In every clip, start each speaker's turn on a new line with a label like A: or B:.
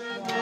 A: Amen.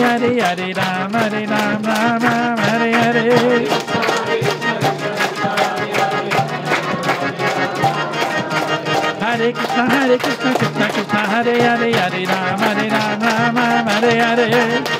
A: Hari Hari Ram Hari Ram Ram Ram Hari Hari Hare Krishna Hare Krishna Krishna Krishna Hare Hare Hare Ram Hare Ram Ram Ram Hare Hare.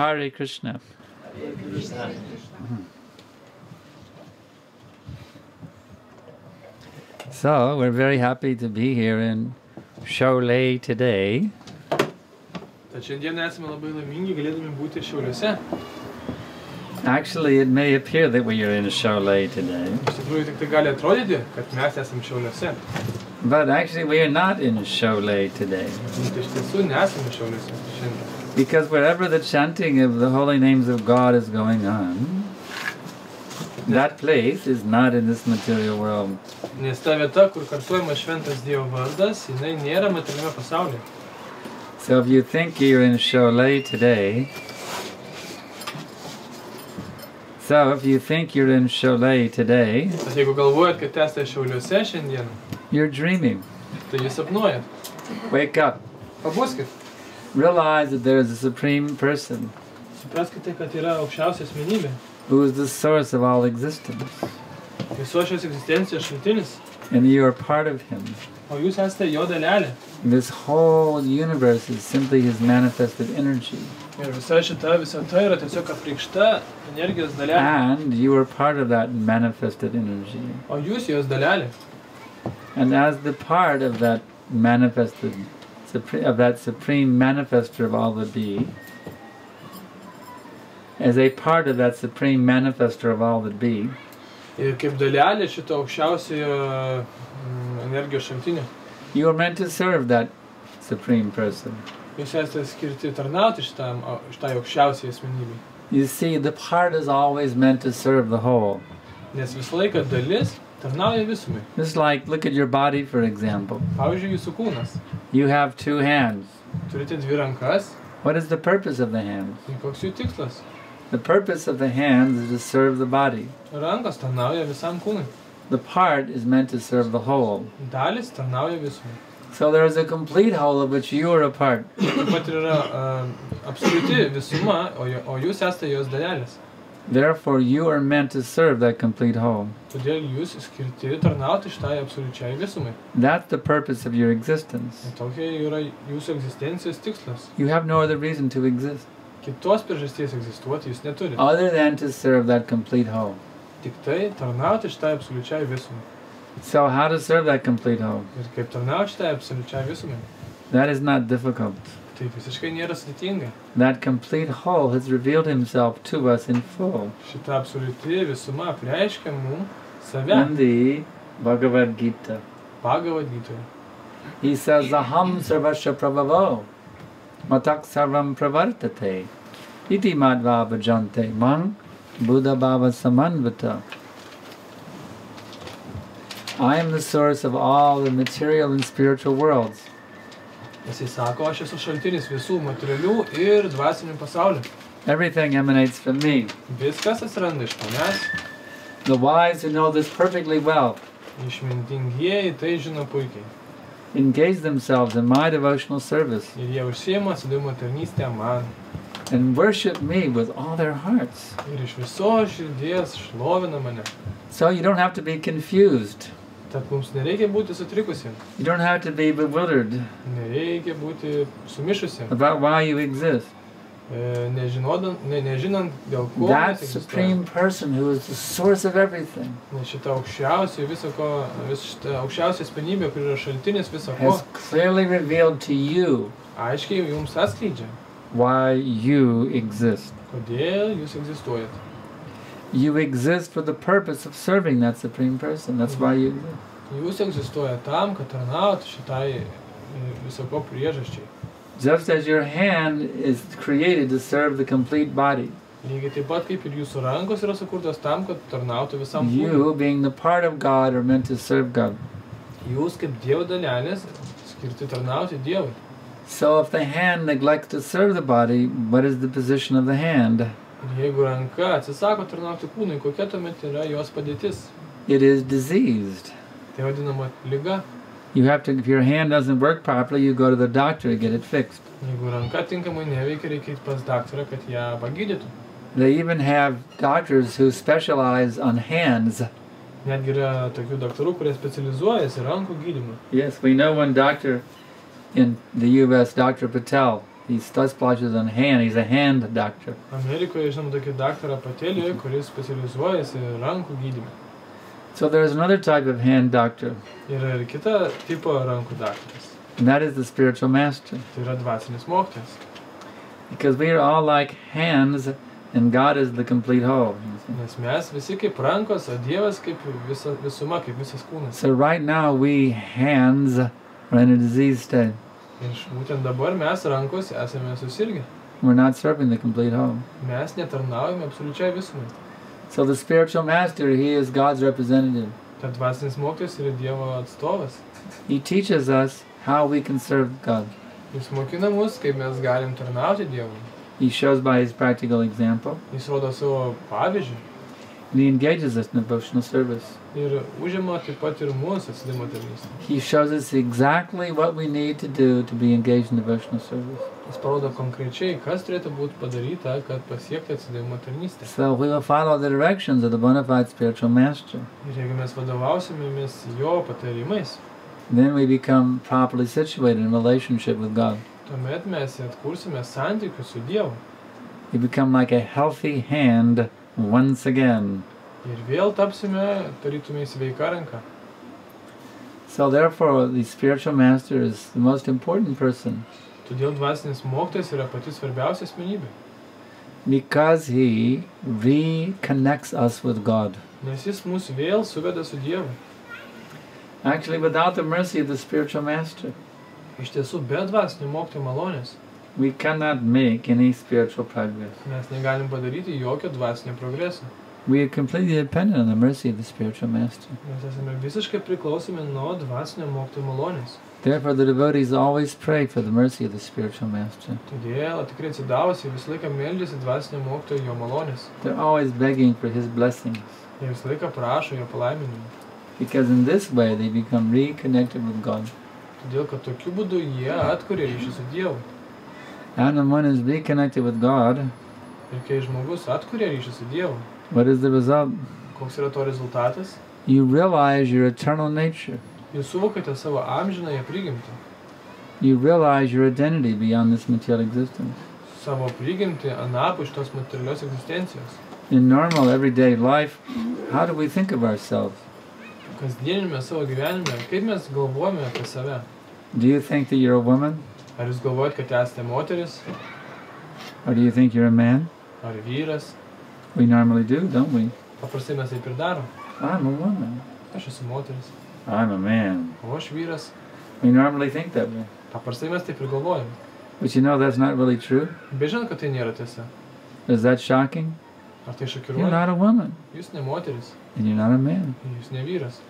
A: Hare Krishna. Mm-hmm. So we're very happy to be here in Siauliai today.
B: Tad šiandien esame labai laimingi galėdami būti Šiauliuose.
A: Actually, it may appear that we are in Siauliai today,
B: Iš tikrųjų tik tai gali atrodyti, kad mes esame Šiauliuose.
A: but actually we are not in Siauliai today
B: Bet iš tiesų nesame Šiauliuose šiandien.
A: Because wherever the chanting of the holy names of God is going on, that place is not in this material world.
B: Nes ta vieta, kur kartuojamas šventas Dievo vardas, jinai nėra materialiame pasaulyje.
A: So if you think you're in Siauliai today, so if you think you're in Siauliai today,
B: Bet jeigu galvojat, kad esate Šiauliuose šiandien,
A: you're dreaming.
B: tai jūs sapnuojat.
A: Wake up.
B: Pabuskit.
A: Realize that there is a supreme person
B: Supraskite, kad yra aukščiausia asmenybė.
A: who is the source of all existence,
B: Visos šios egzistencijos šaltinis.
A: and you are part of him.
B: O jūs esate jo dalelė.
A: This whole universe is simply his manifested energy,
B: Ir visa šita visata yra tiesiog apreikšta energijos dalelė.
A: and you are part of that manifested energy.
B: O jūs jos dalelė.
A: And as the part of that manifested, of that supreme manifester of all that be, as a part of that supreme manifester of all that be,
B: Ir kaip dalelė šito aukščiausiojo mm, energijos šaltinio.
A: you are meant to serve that supreme person.
B: Jūs esate skirti tarnauti šitam, šitai aukščiausiai asmenybei.
A: You see, the part is always meant to serve the whole.
B: Nes visą laiką dalis tarnauja visumai.
A: Just like, look at your body, for example.
B: Pavyzdžiui, jūsų kūnas.
A: You have two hands.
B: Turite dvi rankas.
A: What is the purpose of the hands?
B: Tai koks jų tikslas?
A: The purpose of the hands is to serve the body.
B: Rankos tarnauja visam kūnui.
A: The part is meant to serve the whole.
B: Dalis tarnauja visumai.
A: So there is a complete whole of which you are a part.
B: Taip pat ir yra uh, absoliuti visuma, o, o jūs esate jos dalelės.
A: Therefore, you are meant to serve that complete whole.
B: Todėl jūs skirti tarnauti šitai absoliučiai visumai.
A: That's the purpose of your existence.
B: Tokia yra jūsų egzistencijos tikslas.
A: You have no other reason to exist
B: Kitos priežasties egzistuoti jūs neturite.
A: other than to serve that complete whole.
B: Tik tai tarnauti šitai absoliučiai visumai.
A: So, how to serve that complete whole?
B: Ir kaip tarnauti šitai absoliučiai visumai.
A: That is not difficult.
B: Tai visiškai nėra sudėtinga.
A: That complete whole has revealed himself to us in full
B: Šita absoliuti visuma apreiškia mums save
A: in the Bhagavad Gita.
B: pagavadytoje.
A: He says, Aham sarvasya prabhavo, mattah sarvam pravartate, iti matva bhajante mang buddha bhava samanvitah. I am the source of all the material and spiritual worlds.
B: Jisai sako, aš esu šaltinis visų materialių ir dvasinių pasaulių.
A: Everything emanates from me.
B: Viskas atsiranda iš manęs.
A: The wise who know this perfectly well
B: Išmintingieji tai žino puikiai.
A: engage themselves in my devotional service
B: Ir jie užsiema atsidavimo tarnystę man.
A: and worship me with all their hearts.
B: Ir iš širdies šlovina mane.
A: So you don't have to be confused.
B: Tad mums nereikia būti sutrikusiems.
A: You don't have to be bewildered
B: Nereikia būti sumišusiems.
A: about why you exist.
B: E, nežinodant, ne, nežinant, dėl ko
A: That
B: mes egzistuojame.
A: supreme person who is the source of everything
B: Nes šita aukščiausia viso ko, vis šita aukščiausia asmenybė, kur yra šaltinis viso ko,
A: has clearly revealed to you
B: aiškiai jums atskleidžia,
A: why you exist.
B: kodėl jūs egzistuojate.
A: You exist for the purpose of serving that supreme person. That's why you exist.
B: Jūs egzistuojate tam, kad tarnautų šitai viso priežasčiai.
A: Just as your hand is created to serve the complete body,
B: Lygiai taip pat kaip ir jūsų rankos yra sukurtos tam, kad tarnautų visam kūnui.
A: you, being the part of God, are meant to serve God.
B: Jūs kaip Dievo dalelės skirti tarnauti Dievui.
A: So if the hand neglects to serve the body, what is the position of the hand?
B: Ir jeigu ranka atsisako tarnauti kūnui, kokia tuomet yra jos padėtis?
A: It is diseased.
B: Tai vadinama lyga.
A: You have to, if your hand doesn't work properly, you go to the doctor to get it fixed.
B: Jeigu ranka tinkamai neveikia, reikia eiti pas daktarą, kad ją pagydytų.
A: They even have doctors who specialize on hands.
B: Netgi yra tokių daktarų, kurie specializuojasi rankų gydymui.
A: Yes, we know one doctor in the U.S., Dr. Patel. He specializes on hand. He's a hand doctor.
B: Amerikoje žinom tokį daktarą Patelį, kuris specializuojasi rankų gydymui.
A: So there's another type of hand doctor,
B: Yra ir kita tipo rankų daktaras.
A: and that is the spiritual master.
B: Tai yra dvasinis mokytojas.
A: Because we are all like hands, and God is the complete whole.
B: Nes mes visi kaip rankos, o Dievas kaip visa, visuma, kaip visas kūnas.
A: So right now we hands are in a disease state.
B: Ir š- būtent dabar mes rankos esame susirgę.
A: We're not serving the complete whole.
B: Mes netarnaujame absoliučiai visumai.
A: So the spiritual master, he is God's representative.
B: Tad dvasinis mokytojas yra Dievo atstovas.
A: He teaches us how we can serve God.
B: Jis mokina mus, kaip mes galim tarnauti Dievui.
A: He shows by his practical example,
B: Jis rodo savo pavyzdžių
A: and he engages us in devotional service.
B: ir užima taip pat ir mūsų atsidimo tarnystę.
A: He shows us exactly what we need to do to be engaged in devotional service.
B: Jis parodo konkrečiai, kas turėtų būti padaryta, kad pasiekti atsidavimo tarnystę.
A: So we will follow the directions of the bona fide spiritual master.
B: Ir jeigu mes vadovausimėmės jo patarimais,
A: Then we become properly situated in relationship with God.
B: tuomet mes atkursime santykius su Dievu.
A: We become like a healthy hand once again.
B: Ir vėl tapsime sveika ranka.
A: So therefore, the spiritual master is the most important person
B: Todėl dvasinis mokytojas yra pati svarbiausia asmenybė.
A: because he reconnects us with God.
B: Nes jis mus vėl suveda su Dievu.
A: Actually, without the mercy of the spiritual master,
B: Iš tiesų, be dvasinio mokytojo malonės
A: we cannot make any spiritual progress.
B: mes negalim padaryti jokio dvasinio progreso.
A: We are completely dependent on the mercy of the spiritual master.
B: Mes esame visiškai priklausomi nuo dvasinio mokytojo malonės.
A: Therefore, the devotees always pray for the mercy of the spiritual master.
B: Todėl tikrai atsidavusi visą laiką meldžiasi dvasinio mokytojo jo malonės.
A: They're always begging for his blessings
B: Jie visą laiką prašo jo palaiminimų.
A: because in this way they become reconnected with God.
B: Todėl, kad tokiu būdu jie atkuria ryšį su Dievu.
A: And one is reconnected with God,
B: Ir kai žmogus atkuria ryšį su Dievu,
A: what is the result?
B: koks yra to rezultatas?
A: You realize your eternal nature.
B: Jūs suvokate savo amžinąją prigimtį.
A: You realize your identity beyond this material existence.
B: Savo prigimtį anapus šitos materialios egzistencijos.
A: In normal everyday life, how do we think of ourselves?
B: Savo gyvenime, kaip mes galvojame apie save?
A: Do you think that you're a woman?
B: Ar jūs galvojat, kad esate moteris,
A: Or do you think you're a man?
B: ar vyras?
A: We normally do, don't we?
B: Paprastai mes taip ir darom.
A: I'm a woman.
B: Aš esu moteris,
A: I'm a man.
B: o aš vyras.
A: We normally think that way.
B: Paprastai mes taip ir galvojam.
A: But you know that's not really true.
B: Bežinant, kad tai nėra tiesa.
A: Is that shocking?
B: Ar tai
A: You're
B: šokiruoja?
A: not a woman.
B: Jūs ne moteris,
A: And you're not a man.
B: jūs ne vyras.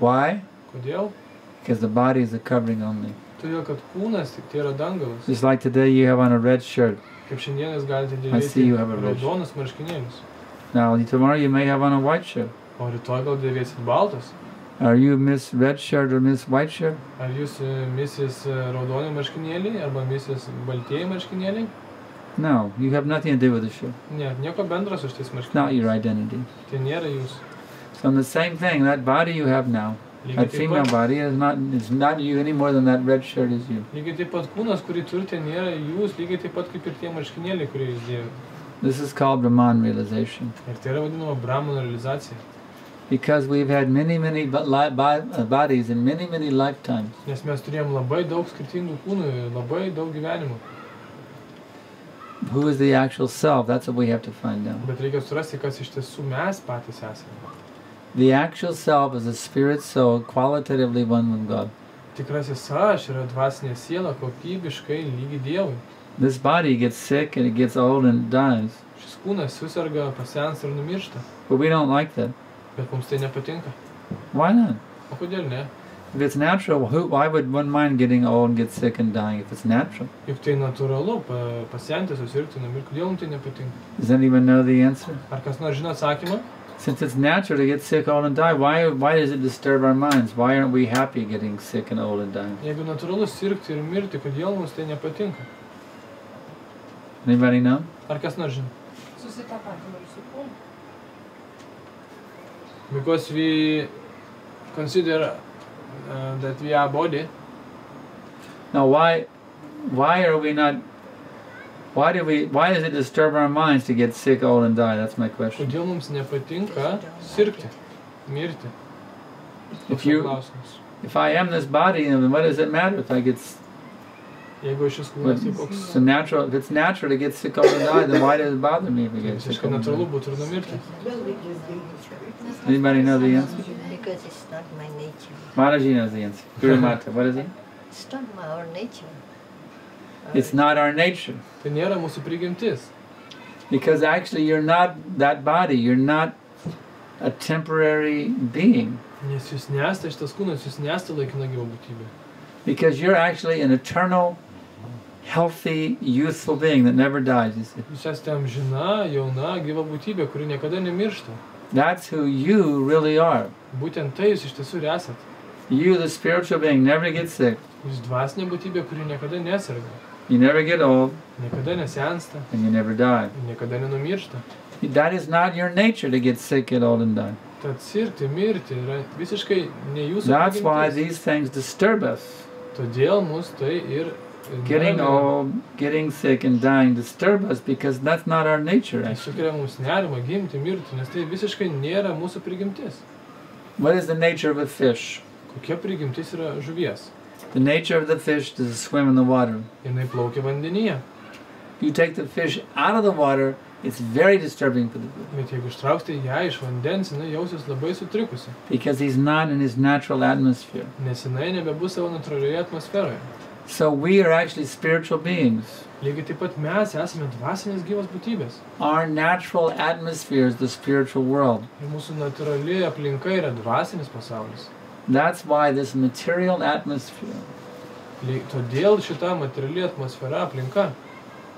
A: Why?
B: Kodėl?
A: Because the body is a covering only.
B: Todėl, kad kūnas tik tai yra dangalas.
A: Just like today you have on a red shirt.
B: Kaip šiandien jūs galite
A: I see you have a red
B: marškinėlius,
A: Now, tomorrow you may have on a white shirt.
B: o rytoj gal dėvėsit baltus.
A: Are you Miss Red Shirt or Miss White Shirt?
B: Ar jūs e, misis e, raudoni marškinėliai arba misis baltieji marškinėliai?
A: No, you have nothing to do with the shirt.
B: Ne, nieko su šitais
A: It's not your
B: marškinėliais.
A: identity.
B: Tai nėra jūs.
A: So, the same thing, that body you have now,
B: Lygiai
A: that female
B: pat,
A: body, is not is not you any more than that red shirt is you.
B: lygiai taip pat kūnas, kurį turite, nėra jūs, lygiai taip pat kaip ir tie marškinėliai, kurie jūs dėvite.
A: This is called Brahman realization.
B: Ir tai yra vadinama Brahmano realizacija.
A: Because we've had many, many uh, bodies in many, many lifetimes.
B: Nes mes turėjom labai daug skirtingų kūnų, labai daug gyvenimų.
A: Who is the actual self? That's what we have to find out.
B: Bet reikia surasti, kas iš tiesų mes patys esame.
A: The actual self is a spirit soul, qualitatively one with God.
B: Tikrasis aš yra dvasinė siela, kokybiškai lygi Dievui.
A: This body gets sick and it gets old and dies.
B: Šis kūnas susirga, pasens ir numiršta.
A: But we don't like that.
B: Bet mums tai nepatinka.
A: Why not?
B: O kodėl ne?
A: If it's natural, who, why would one mind getting old and get sick and dying if it's natural?
B: Juk tai natūralu, pasenti, susirgti, numirti. Kodėl mums tai nepatinka?
A: Does anyone know the answer?
B: Ar kas nors žino atsakymą?
A: Since it's natural to get sick, old, and die, why, why does it disturb our minds? Why aren't we happy getting sick and old and dying?
B: Jeigu natūralu sirgti ir mirti, kodėl mums tai nepatinka?
A: Anybody know?
B: Ar kas nors žino?
C: Susitapatinam su kūnu.
B: Because we consider uh, that we are body,
A: Now, why, why are we not? Why do we? Why does it disturb our minds to get sick, old, and die? That's my question.
B: kodėl mums nepatinka sirgti, mirti?
A: If you- If I am this body, then what does it matter if I get? s-
B: Jeigu šis
A: What,
B: kūnas tai koks
A: it's a natural. If it's natural to get sick, old, and die, then why does it bother me if I get sick, old, and
B: natūralu
A: die?
B: būtų ir numirti.
A: Anybody know the answer?
D: Because it's not my nature.
A: Mataji knows the answer. Guru Mata, what is it?
D: It's not my our nature.
A: It's not our nature.
B: Tai nėra mūsų prigimtis.
A: Because actually, you're not that body. You're not a temporary being.
B: Nes jūs nesate šitas kūnas, jūs nesate laikina gyva būtybė.
A: Because you're actually an eternal, healthy, youthful being that never dies.
B: Jūs esate amžina, jauna, gyva būtybė, kuri niekada nemiršta.
A: That's who you really are.
B: Būtent tai jūs iš tiesų ir esate.
A: You, the spiritual being, never get sick.
B: Jūs dvasinė būtybė, kuri niekada neserga,
A: You never get old,
B: niekada nesensta,
A: and you never die.
B: niekada nenumiršta.
A: That is not your nature to get sick, get old, and die.
B: Tad sirgti, mirti yra visiškai ne jūsų
A: That's why
B: prigimtis.
A: these things disturb us.
B: Todėl mus tai ir
A: Getting
B: neramina.
A: old, getting sick, and dying disturb us because that's not our nature.
B: Tai
A: Actually.
B: sukelia mums nerimą gimti, mirti, nes tai visiškai nėra mūsų prigimtis.
A: What is the nature of a fish?
B: Kokia prigimtis yra žuvies?
A: The nature of the fish is to swim in the water.
B: Jinai plaukia vandenyje.
A: You take the fish out of the water, it's very disturbing for the fish
B: Bet jeigu ištrauksite ją iš vandens, jinai jausis labai sutrikusi.
A: because he's not in his natural atmosphere.
B: Nes jinai nebebus savo natūralioje atmosferoje.
A: So we are actually spiritual beings.
B: Lygiai taip pat mes esame dvasinės gyvos būtybės.
A: Our natural atmosphere is the spiritual world.
B: Ir mūsų natūrali aplinka yra dvasinis pasaulis.
A: That's why this material atmosphere
B: Todėl šita materiali atmosfera aplinka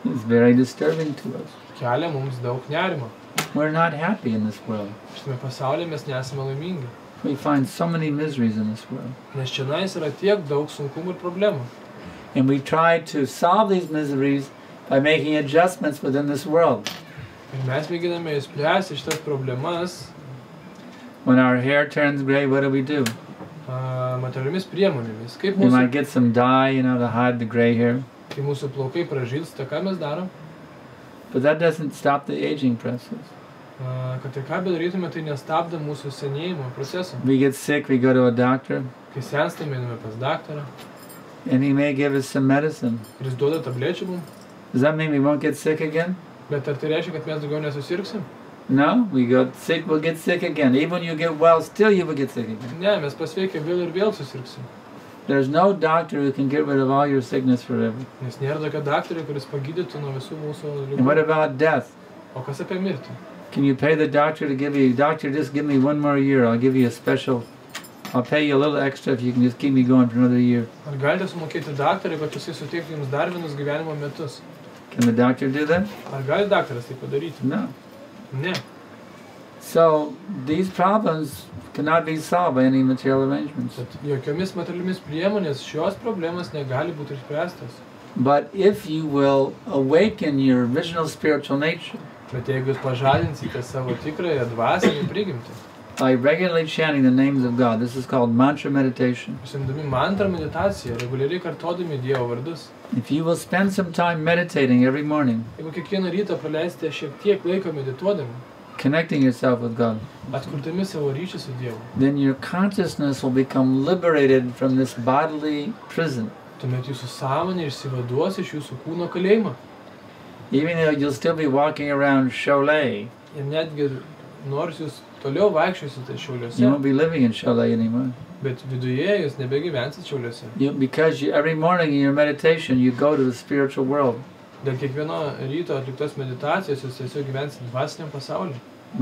A: is very disturbing to us.
B: kelia mums daug nerimo.
A: We're not happy in this world.
B: Šitame pasaulyje mes nesame laimingi.
A: We find so many miseries in this world.
B: Nes čia yra tiek daug sunkumų ir problemų.
A: And we try to solve these miseries by making adjustments within this world.
B: Ir mes mėginame išspręsti šitas problemas
A: When our hair turns gray, what do we do?
B: A, materialiomis priemonėmis. Kaip
A: We
B: mūsų,
A: might get some dye, you know, to hide the gray hair.
B: kai mūsų plaukai pražilsta, ką mes darom?
A: But that doesn't stop the aging process.
B: A, Kad ir ką bedarytume, tai nestabdo mūsų senėjimo proceso.
A: We get sick, we go to a doctor,
B: Kai senstame, einame pas daktarą
A: and he may give us some medicine.
B: ir jis duoda tablečių mums.
A: Does that mean we won't get sick again?
B: Bet ar tai reiškia, kad mes daugiau nesusirgsim?
A: No, we go sick, we'll get sick again. Even you get well, still you will get sick again.
B: Ne, mes pasveikę vėl ir vėl susirgsim.
A: There's no doctor who can get rid of all your sickness forever.
B: Nes nėra tokio daktario, kuris pagydytų nuo visų mūsų
A: And what about death?
B: O kas apie mirtį?
A: Can you pay the doctor to give you, doctor, just give me one more year. I'll give you a special, I'll pay you a little extra if you can just keep me going for another year.
B: Ar galite sumokėti daktarui, kad jisai suteiktų jums dar vienus gyvenimo metus?
A: Can the doctor do that?
B: Ar gali daktaras tai padaryti?
A: No.
B: Ne.
A: So these problems cannot be solved by any material arrangements.
B: Tad jokiomis materialiomis priemonės šios problemos negali būti išspręstos.
A: But if you will awaken your original spiritual nature
B: Bet jeigu jūs pažadinsite savo tikrąją dvasinį prigimtį,
A: by regularly chanting the names of God, this is called mantra meditation.
B: užsimdami mantrą meditaciją, reguliariai kartodami Dievo vardus,
A: If you will spend some time meditating every morning,
B: jeigu kiekvieną rytą praleisite šiek tiek laiko medituodami,
A: connecting yourself with God,
B: atkurdami savo ryšį su Dievu,
A: then your consciousness will become liberated from this bodily prison.
B: tuomet jūsų sąmonė išsivaduos iš jūsų kūno kalėjimo.
A: Even though you'll still be walking around Siauliai,
B: Ir netgi nors jūs toliau vaikščiosite šiauliuose,
A: you won't be living in Cholet anymore.
B: bet viduje jūs nebegyvensit šiauliuose.
A: You, because you, every morning in your meditation, you go to the spiritual world.
B: Dėl kiekvieno ryto atliktos meditacijos jūs tiesiog gyvensit dvasiniam pasauliu.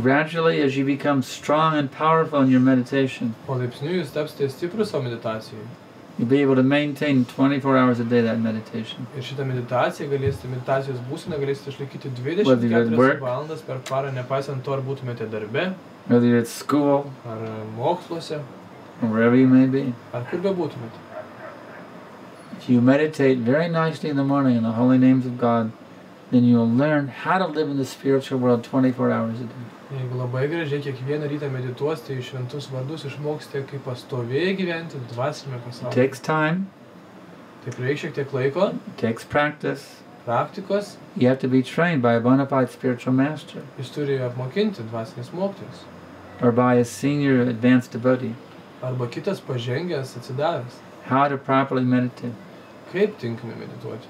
A: Gradually, as you become strong and powerful in your meditation,
B: O laipsniui jūs tapsite stiprus savo meditacijoje.
A: you'll be able to maintain 24 hours a day that meditation.
B: Ir šitą meditaciją galėsite, meditacijos būseną galėsite išlaikyti
A: Whether you're at
B: 24
A: work.
B: valandas per parą, nepaisant to, ar būtumėte darbe,
A: Whether you're at school
B: ar uh, moksluose,
A: or wherever you may be.
B: ar kur bebūtumėte.
A: If you meditate very nicely in the morning in the holy names of God, then you'll learn how to live in the spiritual world 24 hours a day.
B: Jeigu labai gražiai kiekvieną rytą medituosite į šventus vardus, išmoksite, kaip pastoviai gyventi dvasinėme
A: It
B: pasaulyje.
A: takes time,
B: Tai reikia šiek tiek laiko,
A: it takes practice.
B: praktikos,
A: You have to be trained by a bona fide spiritual master
B: jis turi apmokinti dvasinės mokytojus.
A: Or by a senior advanced devotee
B: Arba kitas pažengęs atsidavęs.
A: how to properly meditate.
B: Kaip tinkamai medituoti.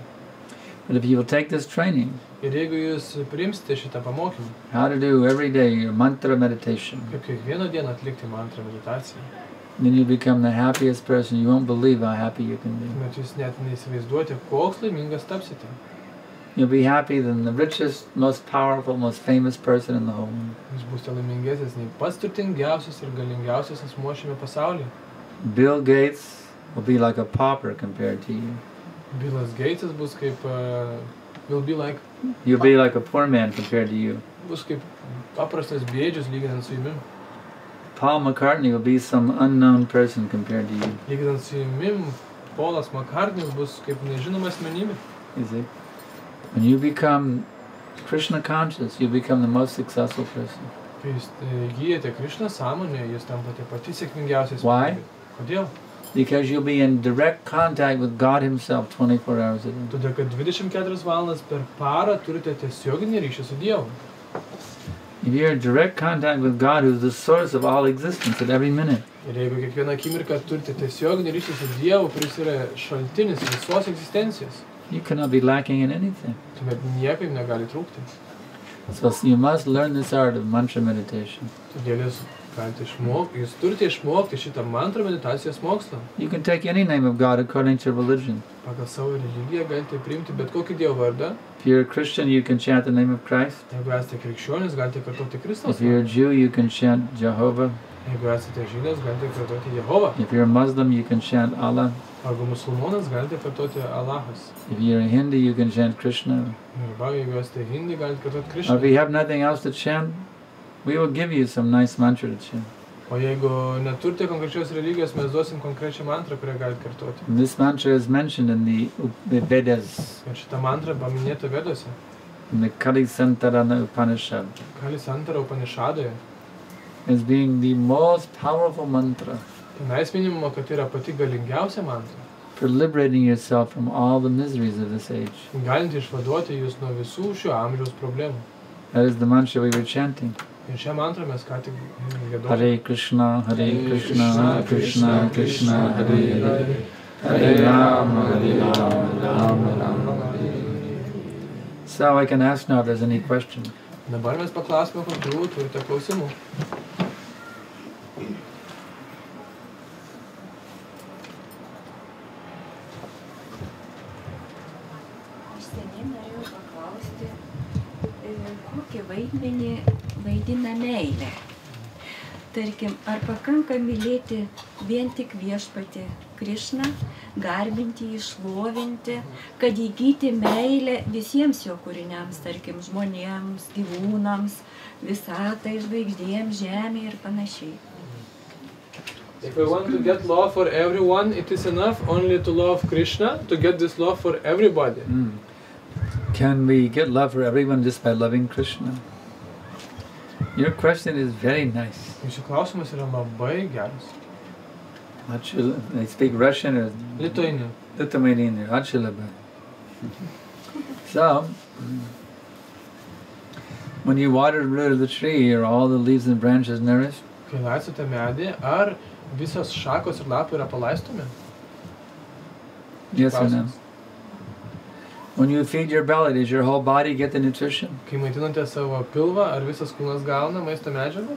A: But if you will take this training,
B: Ir jeigu jūs priimsite šitą pamokymą,
A: how to do every day your mantra meditation,
B: kaip kiekvieną dieną atlikti mantrą meditaciją,
A: then you become the happiest person. You won't believe how happy you can be.
B: tuomet jūs net neįsivaizduojate, koks laimingas tapsite.
A: You'll be happy than the richest, most powerful, most famous person in the whole world.
B: Jūs būsite laimingesnis nei pats turtingiausias ir galingiausias asmuo šiame pasaulyje.
A: Bill Gates will be like a pauper compared to you.
B: Bilas Geitsas bus kaip, uh, will be like,
A: You'll be like a poor man compared to you.
B: bus kaip paprastas bėdžius lyginant su jumim.
A: Paul McCartney will be some unknown person compared to you.
B: Lyginant su jumim, Polas Makartnis bus kaip nežinoma asmenybė.
A: You see? When you become Krishna conscious, you become the most successful person.
B: Kai jūs įgyjate Krišną sąmonę, jūs tampate pati sėkmingiausia
A: Why?
B: Kodėl?
A: Because you'll be in direct contact with God Himself 24 hours a day.
B: Todėl, kad 24 valandas per parą turite tiesioginį ryšį su Dievu.
A: If you're in direct contact with God, who's the source of all existence at every minute,
B: Ir jeigu kiekvieną akimirką turite tiesioginį ryšį su Dievu, kuris yra šaltinis visos egzistencijos,
A: you cannot be lacking in anything.
B: tuomet niekaip negali trūkti.
A: So you must learn this art of mantra meditation.
B: Todėl jūs galite išmokti, jūs turite išmokti šitą mantrą meditacijos mokslą.
A: You can take any name of God according to religion.
B: Pagal savo religiją galite priimti bet kokį Dievo vardą.
A: If you're a Christian, you can chant the name of Christ.
B: Jeigu esate krikščionis, galite kartoti Kristaus
A: If you're a. Jew, you can chant Jehovah.
B: Jeigu esate žydas, galite kartoti Jehovą.
A: If you're a Muslim, you can chant Allah.
B: Arba musulmonas, galite kartoti Allahas.
A: If you're a Hindu, you can chant Krishna.
B: Arba jeigu esate hindi, galite kartoti
A: Or if you have nothing else to chant, we will give you some nice mantra to chant.
B: O jeigu neturite konkrečios religijos, mes duosim konkrečią mantrą, kurią galite kartoti.
A: And this mantra is mentioned in the, the Vedas,
B: Ir šitą mantrą paminėta Vedose.
A: in the Kali Santarana Upanishad,
B: Kali Santara Upanišadoje.
A: As being the most powerful mantra
B: Tenais minimuma, kad yra pati galingiausia mantra.
A: for liberating yourself from all the miseries of this age.
B: Galinti išvaduoti jūs nuo visų šio amžiaus problemų.
A: That is the mantra we were chanting.
B: Ir šią mantrą mes ką tik gėdome.
A: Hare Krishna, Hare Krishna, Krishna Krishna, Hare Hare, Hare Rama, Hare Rama, Rama Rama. Hare So I can ask now if there's any question.
B: Dabar mes paklausime, kokių turite klausimų.
E: Tarkim, ar pakanka mylėti vien tik viešpatį Krišną, garbinti, išlovinti, kad įgyti meilę visiems jo kūriniams, tarkim, žmonėms, gyvūnams, visatai, žvaigždėms, žemė ir panašiai.
B: If we want to get love for everyone, it is enough only to love Krishna to get this love for everybody.
A: Mm. Can we get love for everyone just by loving Krishna? Your question is very nice.
B: Jūsų klausimas yra labai geras.
A: Ačiū, they speak Russian or. Lithuanian or Ačiū labai. So, when you water the root of the tree, are all the leaves and branches nourished?
B: Kai laistote medį, ar visos šakos ir lapai yra palaistomi?
A: Yes or no? When you feed your belly, does your whole body get the nutrition?
B: Kai maitinate savo pilvą, ar visas kūnas gauna maisto medžiagų?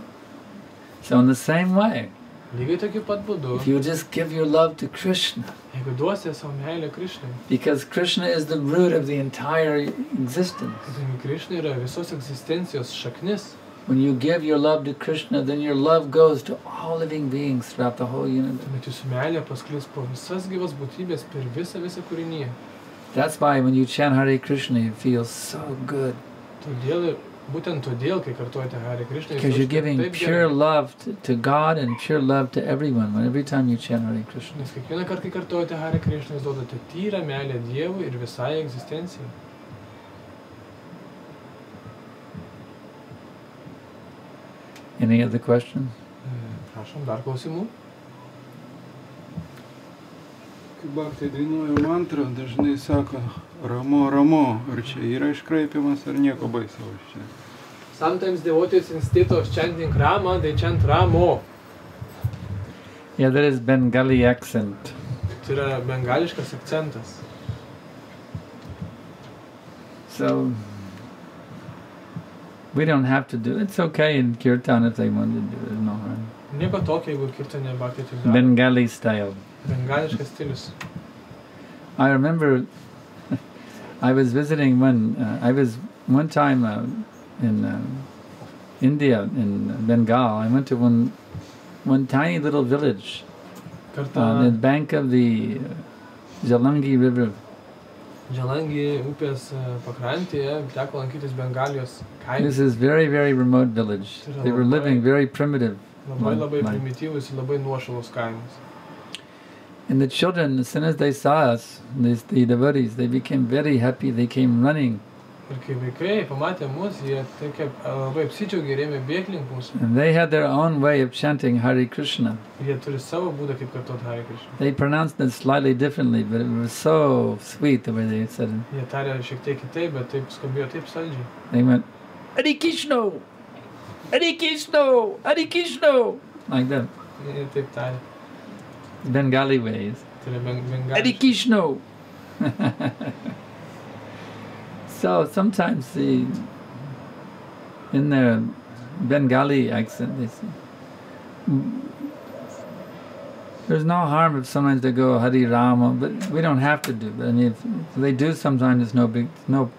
A: So in the same way,
B: Lygiai tokiu pat būdu,
A: if you just give your love to Krishna,
B: jeigu duosite savo meilę Krišnai,
A: because Krishna is the root of the entire existence.
B: kadangi Krišna yra visos egzistencijos šaknis,
A: When you give your love to Krishna, then your love goes to all living beings throughout the whole universe.
B: tuomet jūsų meilė pasklis po visas gyvas būtybės per visą visą kūrinyje.
A: That's why when you chant Hare Krishna, it feels so good.
B: Todėl būtent todėl, kai kartuojate Hare Krishna,
A: Because you're giving pure
B: gerai.
A: love to, to God and pure love to everyone when every time you chant Hare Krishna.
B: Nes kiekvieną kartą, kai kartuojate Hare Krishna, jūs duodate tyrą meilę Dievui ir visai egzistencijai.
A: Any other questions?
B: Prašom, dar klausimų.
F: Kai Bhakti dainuoja mantrą, dažnai sako ramo, ramo. Ar čia yra iškraipimas, ar nieko baisaus čia?
B: Sometimes devotees instead of chanting Rama, they chant Ramo.
A: Yeah, that is Bengali accent.
B: Tai yra bengališkas akcentas.
A: So we don't have to do it. It's okay in kirtan if they want to do it. No harm.
B: Nieko tokio, jeigu kirtane Bhakti tik daro.
A: Bengali style.
B: Bengališkas stilius.
A: I remember I was visiting one. Uh, I was one time uh, in uh, India in Bengal. I went to one one tiny little village
B: Kartą
A: on the bank of the uh, Jalangi River.
B: Džalangi upės pakrantėje teko lankytis Bengalijos kaime.
A: This is very very remote village. They were living very primitive.
B: Labai labai primityvus ir labai nuošalus kaimas.
A: And the children, as soon as they saw us, these, the devotees, they became very happy. They came running,
B: Ir kai vaikai pamatė mus, jie tokie labai apsidžiaugė ir ėmė bėgti link mūsų.
A: and they had their own way of chanting Hare Krishna.
B: Ir jie turi savo būdą, kaip kartuoti Hare Krishna.
A: They pronounced it slightly differently, but it was so sweet the way they said it.
B: Jie tarė šiek tiek kitaip, bet taip skambėjo taip saldžiai.
A: They went, Hare Krishna, Hare Krishna, Hare Krishna, like that. Bengali ways.
B: Tai yra ben-
A: Hare. Krishna. so sometimes the in their Bengali accent they say, "Mm, there's no harm if sometimes they go Hari Rama, but we don't have to do. it. I mean, if, if they do sometimes, it's no big, no,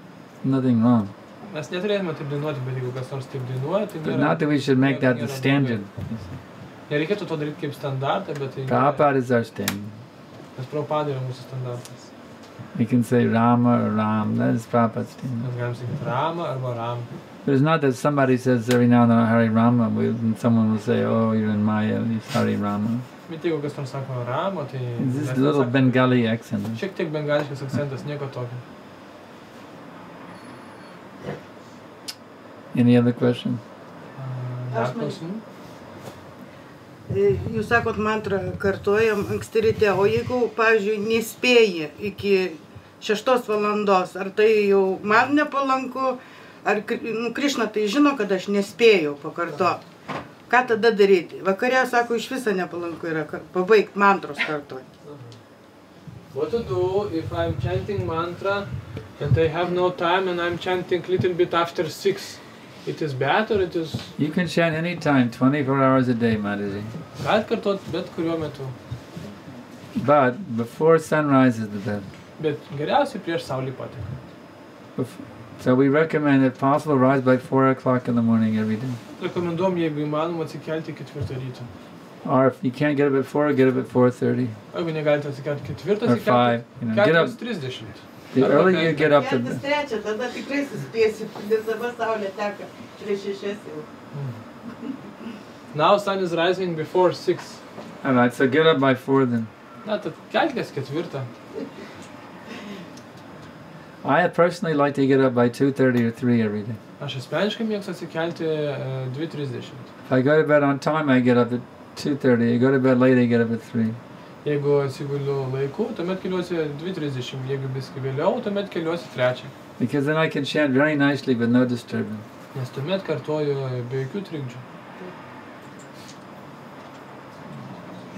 A: nothing wrong.
B: Mes neturėtume taip dainuoti, bet jeigu kas nors taip dainuoja, tai
A: But
B: nėra-
A: not that we should make that the
B: nėra blogai.
A: standard.
B: Nereikėtų to daryti kaip standartą, bet tai...
A: Prabhupada is our standard.
B: Nes Prabhupada yra mūsų standartas.
A: We can say Rama or Ram. That is Prabhupada's standard.
B: Mes galim sakyti Rama arba Ram.
A: But it's not that somebody says every now and then Hari Rama, and someone will say, "Oh, you're in Maya, it's Hari Rama."
B: Bet jeigu kas nors sako Rama, tai...
A: It's a little Bengali accent.
B: Šiek tiek bengališkas akcentas, nieko tokio.
A: Any other question?
B: Klausimų?
G: E, Jūs sakot, mantrą kartuojam anksti ryte, o jeigu, pavyzdžiui, nespėji iki šeštos valandos, ar tai jau man nepalanku, ar nu, Krišna tai žino, kad aš nespėjau pakartoti. Ką tada daryti? Vakarė, sako, iš viso nepalanku yra pabaigti mantros kartuoti.
B: What to do if I'm chanting mantra and I have no time and I'm chanting little bit after six? It is bad or it is...
A: You can chant any time, 24 hours a day, Mataji.
B: Galit kartuoti bet kuriuo metu.
A: But before sunrise is the best.
B: Bet geriausiai prieš saulį patek.
A: Bef- So we recommend, if possible, rise by 4 o'clock in the morning every day.
B: Rekomenduom, jeigu įmanoma, atsikelti ketvirtą ryto.
A: Or if you can't get up at 4, get up at 4.30.
B: Jeigu negalite atsikelti ketvirtas,
A: or 5. You know, get up.
B: 4.30.
A: The
B: Arba
A: earlier you get up,
G: Keltis
A: the,
G: trečią, tada tikrai suspėsiu, nes dabar saulė teka prieš šešias.
B: Now sun is rising before 6.
A: all right, so get up by 4 then.
B: Na, tad kelkės ketvirtą.
A: I personally like to get up by 2.30 or 3 every day.
B: Aš asmeniškai mėgstu atsikelti e, 2.30.
A: If I go to bed on time, I get up at 2.30. I go to bed late, I get up at 3.
B: Jeigu atsiguliu laiku, tuomet keliuosi 2.30. Jeigu biski vėliau, tuomet keliuosi 3.
A: Because then I can chant very nicely with no disturbance.
B: Nes tuomet kartoju be jokių trikdžių.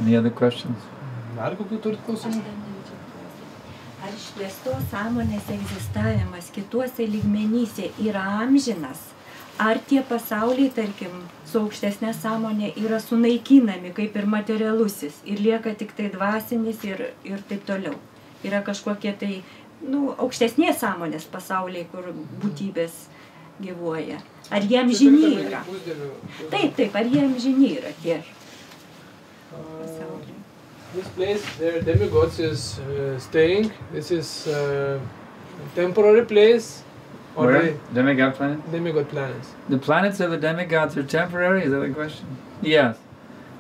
A: Any other questions?
B: Dar kokių turit klausimų?
E: Ar išplėstos sąmonės egzistavimas kituose lygmenyse yra amžinas? Ar tie pasauliai, tarkim, su aukštesnė sąmonė yra sunaikinami kaip ir materialusis ir lieka tik tai dvasinis ir, ir taip toliau? Yra kažkokie tai, nu, aukštesnės sąmonės pasauliai, kur būtybės gyvuoja. Ar jie amžini yra? Taip, taip, ar jie amžini yra tie pasauliai?
B: This place, where demigods is uh, staying. This is uh, temporary place. Or
A: Where?
B: the
A: Demigod planet?
B: demigod planets.
A: The planets of the demigods are temporary? Is that the question? Yes.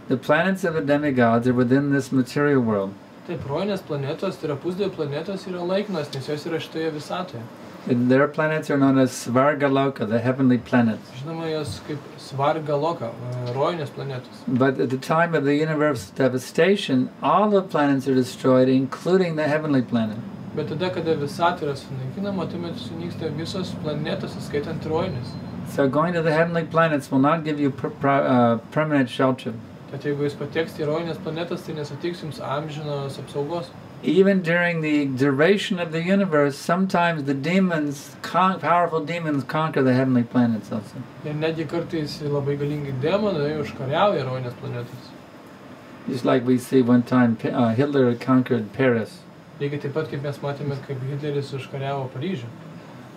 A: The planets of the demigods are within this material world.
B: Taip, rojinės planetos, tai yra pusdėvio planetos, yra laikinos, nes jos yra šitoje visatoje.
A: And their planets are known as Svargaloka, the heavenly planets.
B: Žinoma, jos kaip svarga loka, uh, rojinės planetos.
A: But at the time of the universe devastation, all the planets are destroyed, including the heavenly planet.
B: Bet tada, kada visata yra sunaikinama, tuomet sunyksta visos planetos, įskaitant.
A: So going to the heavenly planets will not give you per, per, uh, permanent shelter.
B: Tad jeigu jūs pateksite į rojinės planetas, tai nesutiks jums amžinos apsaugos.
A: Even during the duration of the universe, sometimes the demons, con- powerful demons, conquer the heavenly planets also.
B: Ir netgi kartais labai galingi demonai užkariauja rojinės planetas.
A: Just like we see one time uh, Hitler conquered Paris.
B: Lygiai taip pat, kaip mes matėme, kaip Hitleris užkariavo Paryžių.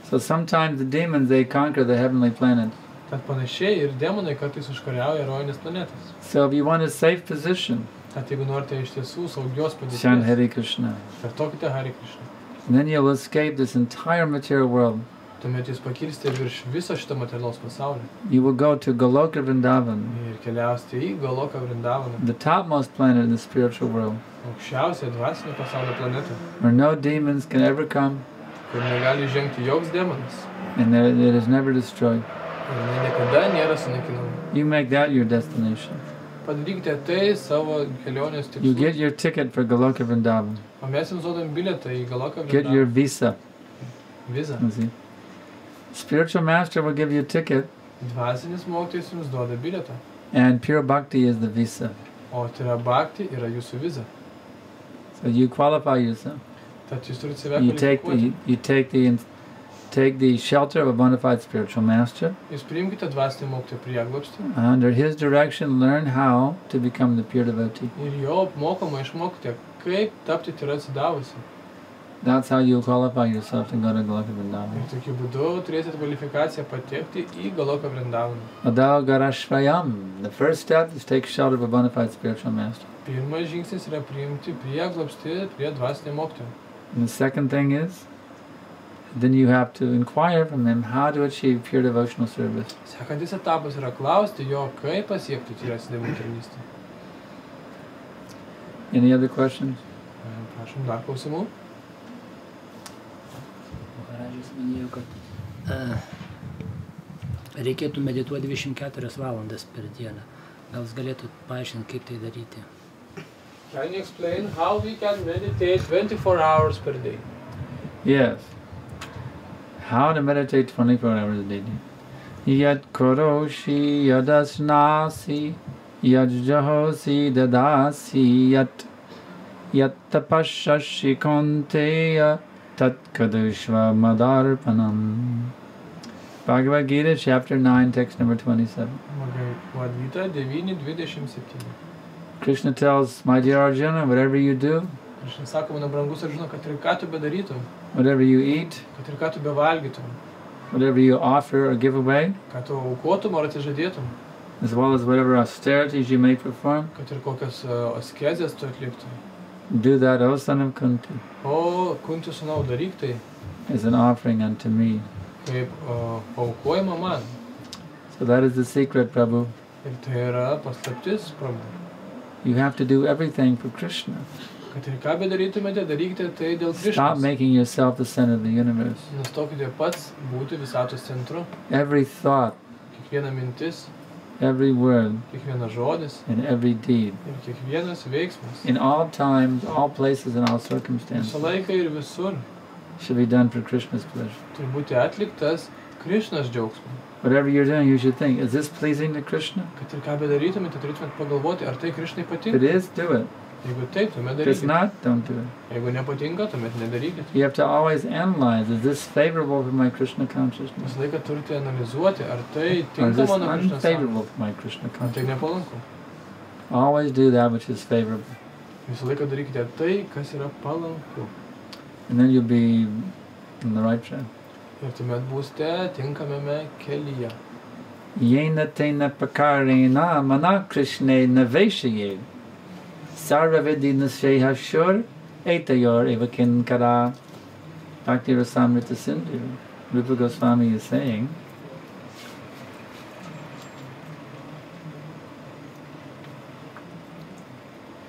A: So sometimes the demons they conquer the heavenly planets.
B: Tad panašiai ir demonai kartais užkariauja planetas.
A: So if you want a safe position,
B: Tad jeigu norite iš tiesų saugios
A: chant
B: padėties,
A: Hare Krishna.
B: kartokite Hare Krishna.
A: And then you'll escape this entire material world.
B: Tuomet jūs pakilsite virš viso šito materialaus pasaulio
A: You will go to Goloka Vrindavan,
B: ir keliausite į Galoką Vrindavaną,
A: the topmost planet in the spiritual world,
B: aukščiausią dvasinio pasaulio planetą,
A: where no demons can ever come
B: kur negali žengti joks demonas
A: and there, it is never destroyed.
B: ir jinai niekada nėra sunaikinama.
A: You make that your destination.
B: Padarykite tai savo kelionės
A: You
B: tikslu.
A: get your ticket for Goloka Vrindavan.
B: O mes jums duodam bilietą į Galoką
A: Get your
B: Vrindavaną.
A: visa.
B: Vizą.
A: You see. Spiritual master will give you a ticket,
B: Dvasinis mokytojas jums duoda bilietą,
A: and pure bhakti is the visa.
B: o tai yra bakti, yra jūsų viza.
A: So you qualify yourself.
B: Tad jūs turite save
A: You take the you take the take the shelter of a bona fide spiritual master.
B: Jūs priimkite dvasinį mokytoją prieglobstį
A: Under his direction, learn how to become the pure devotee. That's how you qualify yourself to go to Goloka
B: Ir
A: Vrindavan.
B: tokiu būdu turėsite kvalifikaciją patekti į Galoką Vrindavaną.
A: Adao Garashvayam. The first step is take shelter of a bona fide spiritual master.
B: Pirmas žingsnis yra priimti prieglobstį prie dvasinio mokytojo.
A: And the second thing is, then you have to inquire from him how to achieve pure devotional service.
B: Sekantis etapas yra klausti jo, kaip pasiekti tyrą atsidavimą tarnystę.
A: Any other questions?
B: Prašom dar klausimų.
H: Minėjo, kad uh, reikėtų medituoti 24 valandas per dieną. Gal jūs galėtų paaiškinti, kaip tai daryti?
B: Can you explain how we can meditate 24 hours per day?
A: Yes. How to meditate 24 hours a day. Yat koroshi yadasnasi yat jahosi dadasi yat yat tat kurushva madarpanam. Bhagavad Gita, chapter 9, text number 27. Krishna tells, My dear Arjuna, whatever you do,
B: Aš sako, mano brangus ir žinau, kad ir ką tu bedarytum,
A: whatever you eat,
B: kad ir ką tu bevalgytum,
A: whatever you offer or give away,
B: ką tu aukotum ar atsižadėtum,
A: as well as whatever austerities you may perform,
B: kad ir kokias uh, askezės tu atliktum.
A: do that, O son of Kunti,
B: O kunti sunau tai
A: as an offering unto me.
B: kaip uh, man.
A: So that is the secret, Prabhu.
B: Ir tai yra paslaptis, prabu.
A: You have to do everything for Krishna.
B: Kad ir ką bedarytumėte, darykite tai dėl
A: Stop making yourself the center of the universe.
B: Nustokite pats būti visatos centru.
A: Every thought,
B: Kiekviena mintis,
A: every word,
B: žodis
A: and every deed,
B: veiksmas.
A: in all times, all places, and all circumstances,
B: visur
A: should be done for Krishna's pleasure.
B: turi būti atliktas Krišnos.
A: Whatever you're doing, you should think, is this pleasing to Krishna?
B: Kad ir ką bedarytumėte, turėtumėte pagalvoti, ar tai Krišnai
A: If it is, do it.
B: Jeigu taip, tuomet
A: If it's not, don't do it.
B: Jeigu nepatinka, tuomet nedarykite.
A: You have to always analyze, is this favorable for my Krishna consciousness?
B: Visą laiką turite analizuoti, ar tai tinka
A: is this
B: mano Krišnos
A: unfavorable for my Krishna
B: Ar tai
A: consciousness?
B: nepalanku.
A: Always do that which is favorable.
B: Visą laiką darykite tai, kas yra palanku.
A: And then you'll be in the right track.
B: Ir tuomet būsite tinkamame kelyje.
A: Yena tena prakarena mana krishne naveshaye. Sarvavedi nasheha shur etayor evakin kara. Bhakti Rasamrita Sindhu. Rupa Goswami is saying,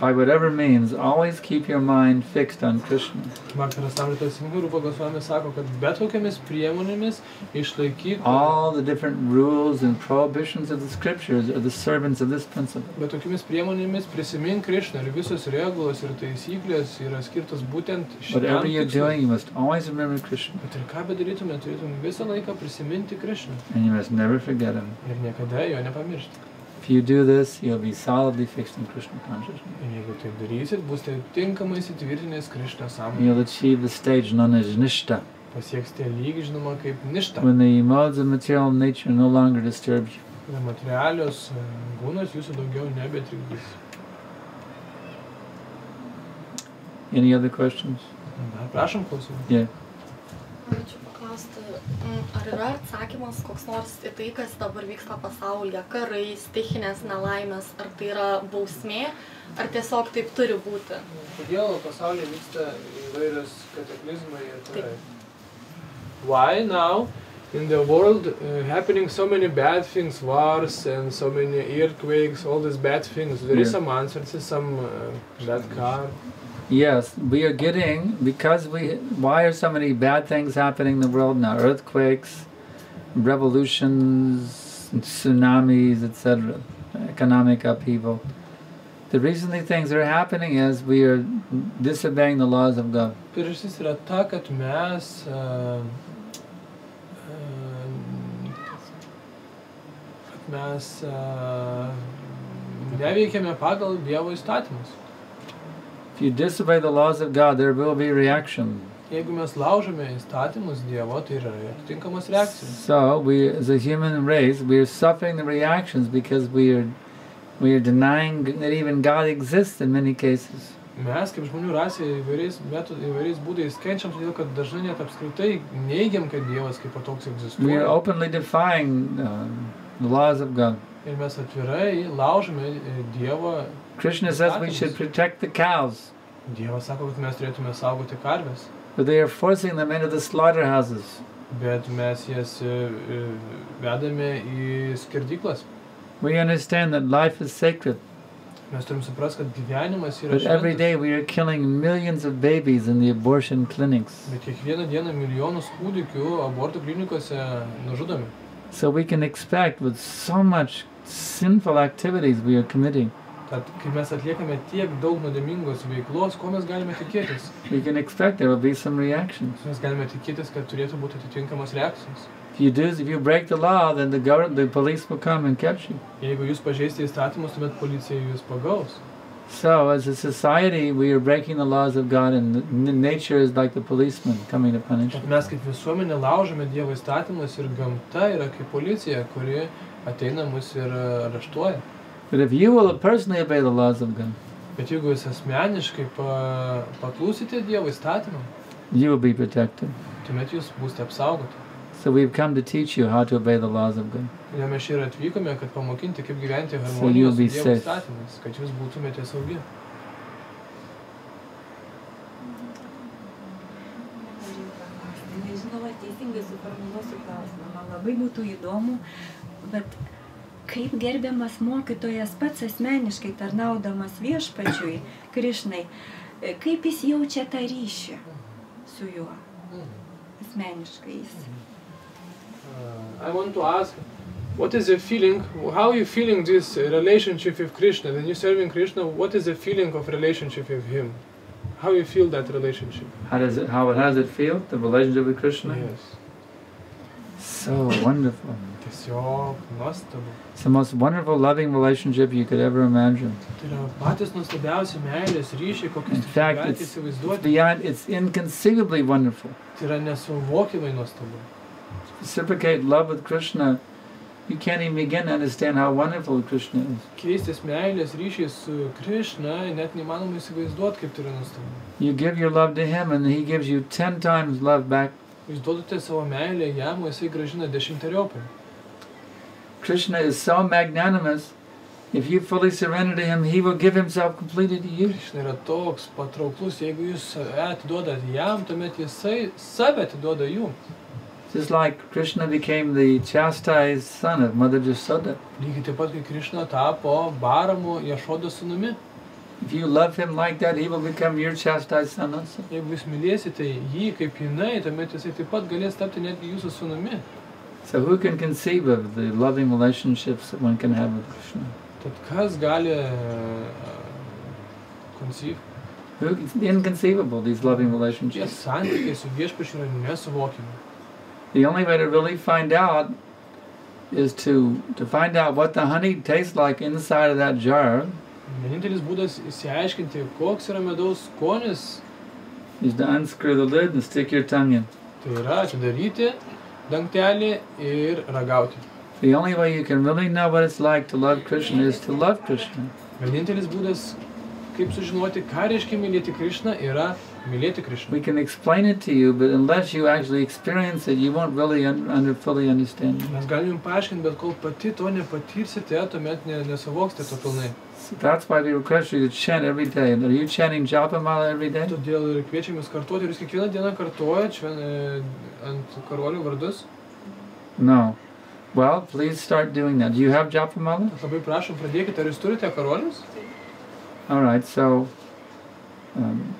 A: by whatever means, always keep your mind fixed on Krishna.
B: Daktaras Samritas Singurų Pagosvami sako, kad bet kokiamis priemonėmis išlaikyk
A: All the different rules and prohibitions of the scriptures are the servants of this principle.
B: Bet tokiamis priemonėmis prisimink Krišną ir visos regulos ir taisyklės yra skirtos būtent šitam
A: Whatever you're
B: tikslui.
A: doing, you must always remember Krishna.
B: Bet ir ką bedarytume, turėtum visą laiką prisiminti Krišną
A: And you must never forget him.
B: ir niekada jo nepamiršti.
A: If you do this, you'll be solidly fixed in Krishna consciousness.
B: Ir jeigu taip darysit, būsite tinkamai įsitvirtinęs Krišną sąmonę.
A: You'll achieve the stage known as Nishtha,
B: Pasieksite lygį žinoma kaip ništa.
A: when the modes of material nature no longer disturb you.
B: Ir materialios jūsų daugiau nebetrikdys.
A: Any other questions?
B: Dar prašom klausimų.
A: Yeah.
C: Paklausti, mm, ar yra atsakymas koks nors į tai, kas dabar vyksta pasaulyje, karai, stichinės nelaimės, ar tai yra bausmė, ar tiesiog taip turi būti?
B: Kodėl pasaulyje vyksta įvairios kataklizmai ir karai? Why now in the world uh, happening so many bad things, wars and so many earthquakes, all these bad things? There is
A: Yeah.
B: some answers, some uh, bad car.
A: Yes, we are getting, because we, why are so many bad things happening in the world now? Earthquakes, revolutions, tsunamis, etc., economic upheaval. The reason these things are happening is we are disobeying the laws of God.
B: Ta, mes uh, uh, pagal Dievo įstatymus.
A: If you disobey the laws of God, there will be reaction.
B: Jeigu mes laužome įstatymus Dievo, tai yra atitinkamos reakcijos.
A: So we, as a human race, we are suffering the reactions because we are, we are denying that even God exists in many cases.
B: Mes kaip žmonių rasė įvairiais, metod, įvairiais būdais kenčiam, todėl kad dažnai net apskritai neigiam, kad Dievas kaip toks
A: We are openly defying um, the laws of God.
B: Ir mes atvirai laužome Dievo.
A: Krishna says we should protect the cows,
B: Dievas sako, kad mes turėtume saugoti karves,
A: but they are forcing them into the slaughterhouses.
B: bet mes jas vedame į skerdyklas.
A: We understand that life is sacred,
B: Mes turim suprasti, kad gyvenimas yra
A: but every day we are killing millions of babies in the abortion clinics.
B: Bet kiekvieną dieną milijonus kūdikių abortų klinikose nužudomi.
A: So we can expect with so much sinful activities we are committing,
B: Tad kai mes atliekame tiek daug nuodėmingos veiklos, ko mes galime tikėtis?
A: we can expect there will be some reactions.
B: Mes galime tikėtis, kad turėtų būti atitinkamos reakcijos.
A: If you do, if you break the law, then the government, the police will come and catch you.
B: Jeigu jūs pažeisite įstatymus, tuomet policija jūs pagaus.
A: So, as a society, we are breaking the laws of God, and n- nature is like the policeman coming to punish
B: Tad
A: you.
B: mes kaip visuomenė laužome Dievo įstatymus ir gamta yra kaip policija, kuri ateina mus ir e, areštuoja.
A: But if you will personally obey the laws of God,
B: Bet jeigu jūs asmeniškai pa, paklūsite Dievo įstatymą,
A: you will be protected.
B: tuomet jūs būsite apsaugoti.
A: So we've come to teach you how to obey the laws of God.
B: Ir mes čia ir atvykome, kad pamokinti, kaip gyventi
A: you'll
B: harmonijos
A: be
B: su Dievo
A: safe.
B: įstatymais, kad jūs būtumėte saugi.
E: Nežinau, ar teisingai suformuluosiu klausimą. Labai būtų įdomu, bet kaip gerbiamas mokytojas pats asmeniškai tarnaudamas viešpačiui, Krišnai, kaip jis jaučia tą ryšį su juo? Asmeniškai jis.
B: Uh, I want to ask, what is the feeling, how are you feeling this uh, relationship with Krishna? When you're serving Krishna, what is the feeling of relationship with him? How you feel that relationship?
A: How does it how, how does it feel? The relationship with Krishna?
B: Yes.
A: So wonderful. It's the most wonderful, loving relationship you could ever imagine.
B: Tai yra patys nuostabiausi meilės ryšiai, kokius
A: In fact, it's, beyond, it's inconceivably wonderful.
B: Tai yra nesuvokimai nuostabu.
A: Reciprocate love with Krishna. You can't even begin to understand how wonderful Krishna is.
B: Keistis meilės ryšiai su Krishna, net neįmanoma įsivaizduoti, kaip tai yra nuostabu.
A: You give your love to him, and he gives you ten times love back.
B: Jūs duodate savo meilę jam, o jisai gražina dešimteriopai.
A: Krishna is so magnanimous. If you fully surrender to him, he will give himself completely to you.
B: Krishna yra toks patrauklus, jeigu jūs atiduodat jam, tuomet jisai save atiduoda jums.
A: Just like Krishna became the chastised son of Mother Jasoda.
B: Lygiai taip pat, kai Krishna tapo baramu Jašodo sunumi.
A: If you love him like that, he will become your chastised son also.
B: Jeigu jūs mylėsite jį kaip jinai, tuomet jisai taip pat galės tapti netgi jūsų sunumi.
A: So who can conceive of the loving relationships that one can have with Krishna?
B: Tad kas gali conceive?
A: Who, it's inconceivable, these loving relationships.
B: Tie santykiai su viešpačiu yra nesuvokiami.
A: The only way to really find out is to, to find out what the honey tastes like inside of that jar
B: Vienintelis būdas įsiaiškinti, koks yra medaus skonis,
A: is to unscrew the lid and stick your tongue in.
B: tai yra atidaryti dangtelį ir ragauti.
A: The only way you can really know what it's like to love Krishna is to love Krishna.
B: Vienintelis būdas, kaip sužinoti, ką reiškia mylėti Krishną, yra mylėti Krishną.
A: We can explain it to you, but unless you actually experience it, you won't really un- under, fully understand it.
B: Mes galim jums paaiškinti, bet kol pati to nepatirsite, tuomet ne, nesuvoksite to pilnai.
A: So that's why we request you to chant every day. Are you chanting Japamala every day?
B: Todėl ir kviečiam jūs kartuoti, ir jūs kiekvieną dieną kartuojat šven, e, ant karolių vardus.
A: No. Well, please start doing that. Do you have Japamala?
B: Tad labai prašom, pradėkite, ar jūs turite karolius?
A: All right, so um,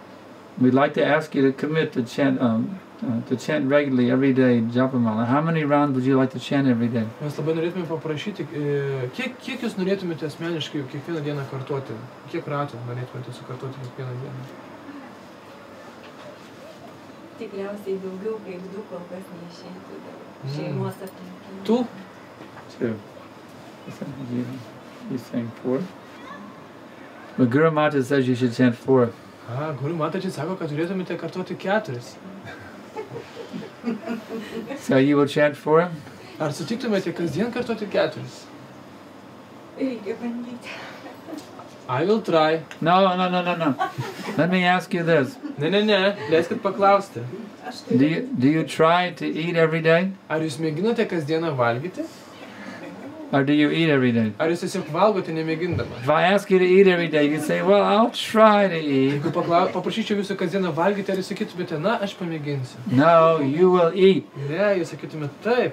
A: we'd like to ask you to commit to chant um, uh, to chant regularly every day Japamala. How many rounds would you like to chant every day?
B: Mes labai norėtume paprašyti, e, kiek, kiek jūs norėtumėte asmeniškai kiekvieną dieną kartuoti? Kiek ratų norėtumėte sukartuoti kiekvieną dieną?
E: Tikriausiai daugiau kaip du kol kas neišeitų dėl
B: Mm.
E: šeimos aplinkinių.
B: Tu?
A: Two. You, you saying four? But Guru Mata says you should chant four.
B: A, guriu matačiai sako, kad turėtumėte kartuoti keturis.
A: So you will chant four?
B: Ar sutiktumėte kasdien kartuoti keturis?
E: Reikia bandyti.
B: I will try.
A: No, no, no, no, no. Let me ask you this:
B: Ne, ne, ne, leiskit paklausti.
A: Do you do you try to eat every day,
B: Ar jūs mėginote kasdieną valgyti?
A: Or do you eat every day?
B: Ar jūs tiesiog valgote nemėgindama?
A: If I ask you to eat every day, you say, "Well, I'll try to eat."
B: Jeigu paklau, paprašyčiau jūsų kasdieną valgyti, ar jūs sakytumėte, na, aš pamėginsiu?
A: No, you will eat.
B: Ne, jūs sakytumėte taip.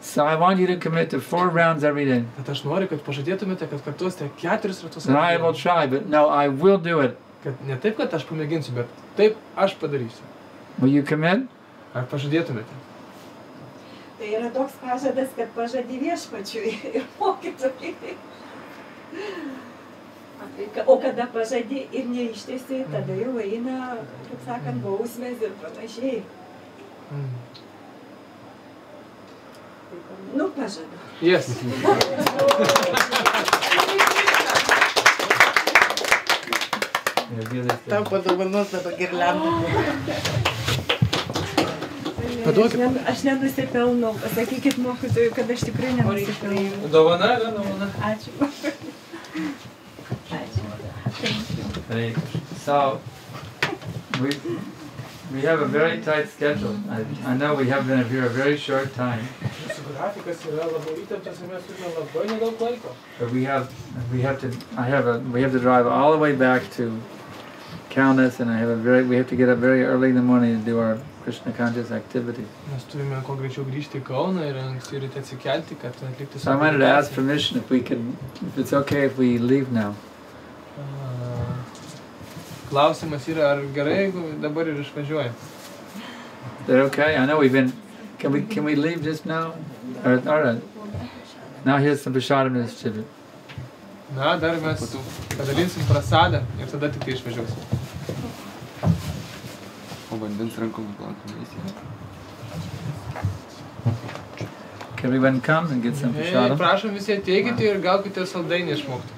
A: So I want you to commit to four rounds every day.
B: Bet aš noriu, kad pažadėtumėte, kad kartuosite keturis ratus.
A: And I will try, but no, I will do it.
B: Kad ne taip, kad aš pamėginsiu, bet taip aš padarysiu.
A: Will you commit?
B: Ar pažadėtumėte?
E: Tai yra toks pažadas, kad pažadi viešpačiui ir mokytojai. O kada pažadi ir neištesi, tada jau eina, kaip sakant, bausmės ir panašiai. Nu, pažadu.
B: Yes.
G: Tau padovanos dabar girliandą.
E: Aš, ne, aš nenusipelnau, pasakykit mokytojui, kad aš tikrai nenusipelnau.
B: Dovana, yra dovana.
E: Ačiū. Ačiū. Thank you.
A: So we We have a very tight schedule. I, I know we have been here a very short time,
B: Mūsų grafikas yra labai įtemptas ir mes turime labai nedaug laiko.
A: but we have we have to I have a we have to drive all the way back to Kaunas, and I have a very we have to get up very early in the morning to do our Krishna conscious activities.
B: Mes turime kuo greičiau grįžti į Kauną ir anksti ryte atsikelti, kad atlikti
A: So I wanted to ask permission if we could, if it's okay if we leave now.
B: Ah, Klausimas yra, ar gerai, jeigu dabar ir išvažiuoja.
A: Is that okay? I know we've been. Can we can we leave just now? Or, all right. Now here's some prasadam distributed.
B: Na, dar mes padalinsim prasadą ir tada tik tai išvažiuosim.
F: O vandens rankom.
A: Can everyone come and get some
B: Ei,
A: prasadam?
B: prašom visi ateikite ir gaukite saldainį išmokti.